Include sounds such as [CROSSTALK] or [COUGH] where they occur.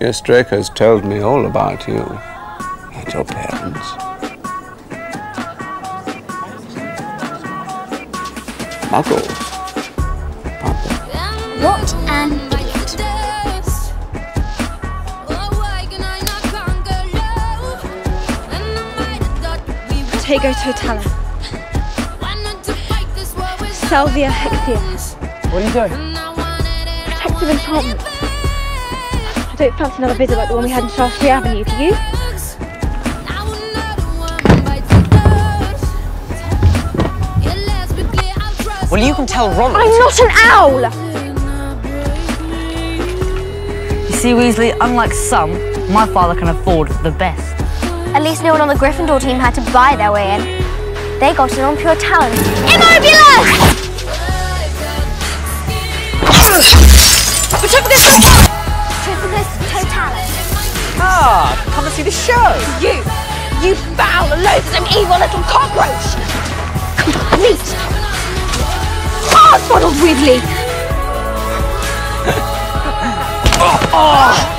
Yes, Draco's told me all about you and your parents. Muggles, aren't they? What an idiot. Tego Totalum. Salvio Hexia. What are you doing? Protective enchantment. I don't fancy another visit like the one we had in Shaftesbury Avenue, do you? Well, you can tell Ronald. I'm not an owl! You see, Weasley, unlike some, my father can afford the best. At least no one on the Gryffindor team had to buy their way in. They got in on pure talent. Immobulus! [LAUGHS] Totality. Ah, come and see the show. You, you foul, loathsome, evil little cockroach. Complete. Hard-swaddled Wiggly. oh. oh.